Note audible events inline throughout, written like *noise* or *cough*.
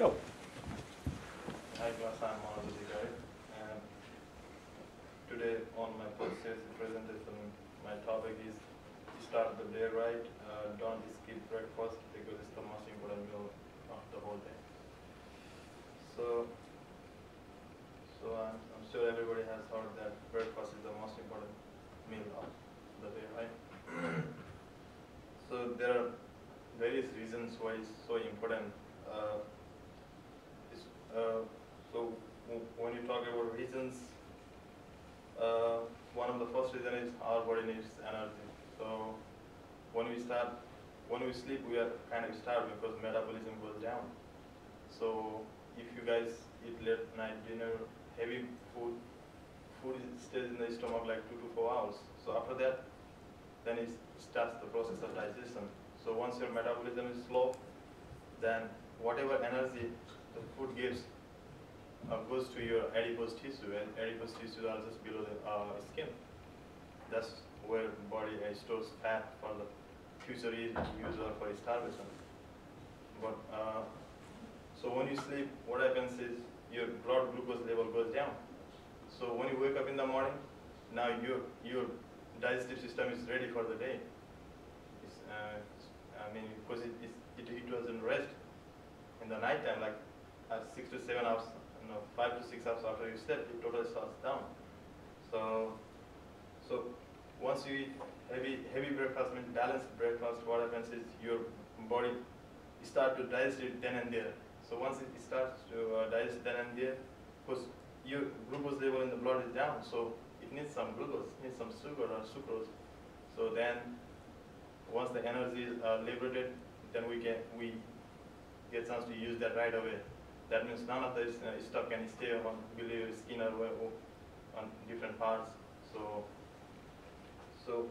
Go. Hi class, I'm Manoj Adhikari and today on my first sales presentation, my topic is start the day right, uh, don't skip breakfast because it's the most important meal of the whole day. So, so I'm, I'm sure everybody has heard that breakfast is the most important meal of the day, right? *coughs* so there are various reasons why it's so important. Uh, is, uh, so w- when you talk about reasons, uh, one of the first reason body energy. So when we start, when we sleep, we are kind of starved because metabolism goes down. So if you guys eat late night dinner, heavy food, food stays in the stomach like two to four hours. So after that, then it starts the process of digestion. So once your metabolism is slow, then whatever energy the food gives uh, goes to your adipose tissue, and adipose tissue are just below the uh, skin. That's where body stores fat for the future use or for starvation. But uh, so when you sleep, what happens is your blood glucose level goes down. So when you wake up in the morning, now your your digestive system is ready for the day. Uh, I mean, because it, it, it doesn't rest in the night time, like uh, six to seven hours, you know, five to six hours after you sleep, it totally shuts down. So, so once you eat heavy, heavy breakfast, balanced breakfast, what happens is your body start to digest it then and there. So once it starts to uh, digest then and there, because your glucose level in the blood is down, so it needs some glucose, needs some sugar or sucrose. So then, once the energy is uh, liberated, then we get we get chance to use that right away. That means none of this uh, stuff can stay on below your skin or on different parts. So, so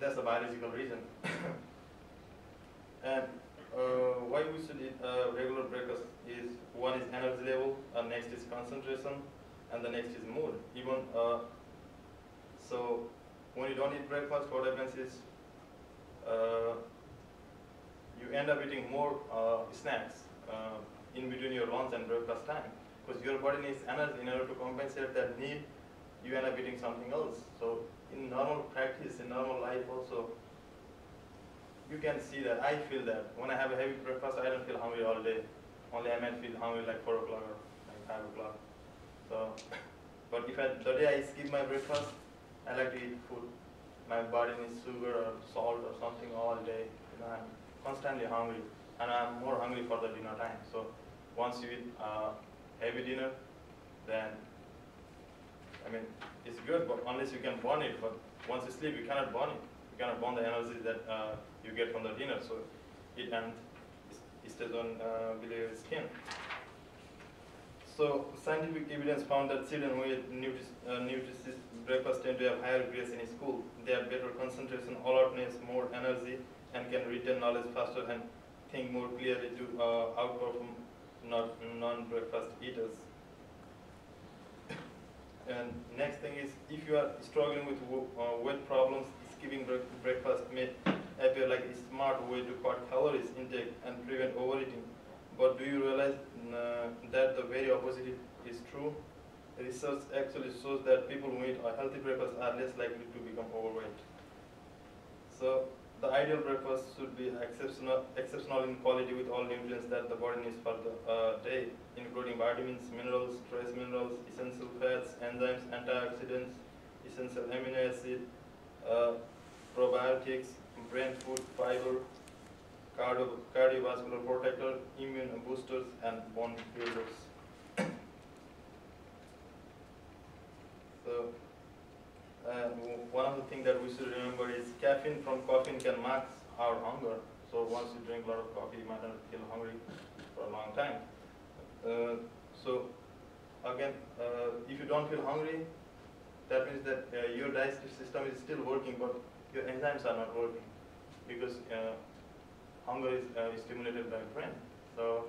that's the biological reason. *laughs* and uh, why we should eat uh, regular breakfast is one is energy level, uh, next is concentration, and the next is mood. Even uh, so, when you don't eat breakfast, what happens is uh, you end up eating more uh, snacks uh, in between your lunch and breakfast time because your body needs energy in order to compensate that need. You end up eating something else. So, in normal practice, in normal life, also, you can see that. I feel that when I have a heavy breakfast, I don't feel hungry all day. Only I might feel hungry like four o'clock or like five o'clock. So, but if I, the day I skip my breakfast, I like to eat food. My body needs sugar or salt or something all day. You know, I'm constantly hungry, and I'm more hungry for the dinner time. So, once you eat uh, heavy dinner, then I mean it's good, but unless you can burn it. But once you sleep, you cannot burn it. You cannot burn the energy that uh, you get from the dinner. So, it and it stays on uh, below your skin. So scientific evidence found that children who eat nutri- uh, breakfast tend to have higher grades in school. They have better concentration, alertness, more energy, and can retain knowledge faster and think more clearly to uh, outperform non-breakfast eaters. And next thing is, if you are struggling with uh, weight problems, skipping break- breakfast may appear like a smart way to cut calories intake and prevent overeating. But do you realize uh, that the very opposite is true? Research actually shows that people who eat a healthy breakfast are less likely to become overweight. So the ideal breakfast should be exceptional, exceptional in quality with all nutrients that the body needs for the uh, day, including vitamins, minerals, trace minerals, essential fats, enzymes, antioxidants, essential amino acid, uh, probiotics, brain food, fiber, cardio, cardiovascular protector, immune boosters, and bone builders. so, and w- one of the things that we should remember is caffeine from coffee can max our hunger. So once you drink a lot of coffee, you might not feel hungry for a long time. Uh, so again, uh, if you don't feel hungry, that means that uh, your digestive system is still working, but your enzymes are not working because uh, hunger is uh, stimulated by brain. So,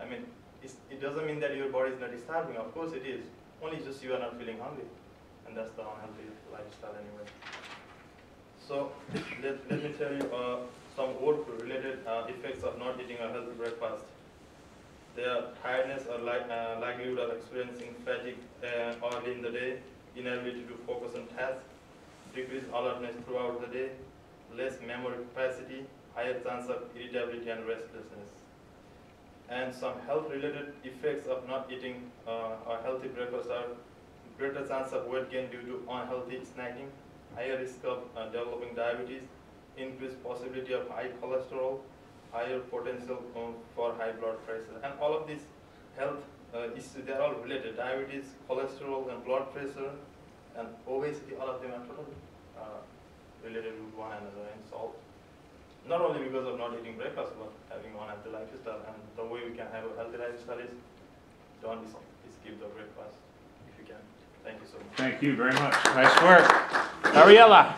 I mean, it doesn't mean that your body is not starving. Of course it is. Only just you are not feeling hungry. And that's the unhealthy lifestyle anyway. So, *coughs* let, let me tell you uh, some work-related uh, effects of not eating a healthy breakfast. their tiredness or li- uh, likelihood of experiencing fatigue uh, early in the day, inability to focus on tasks, decreased alertness throughout the day, less memory capacity, higher chance of irritability and restlessness. And some health-related effects of not eating uh, a healthy breakfast are greater chance of weight gain due to unhealthy snacking, higher risk of uh, developing diabetes, increased possibility of high cholesterol, higher potential um, for high blood pressure. And all of these health uh, issues, they're all related. Diabetes, cholesterol, and blood pressure, and obesity, all of them are totally uh, related with one another and solved. Not only because of not eating breakfast, but having one unhealthy lifestyle. And the way we can have a healthy lifestyle is don't skip the breakfast if you can. Thank you so much. Thank you very much. Nice work. Ariella?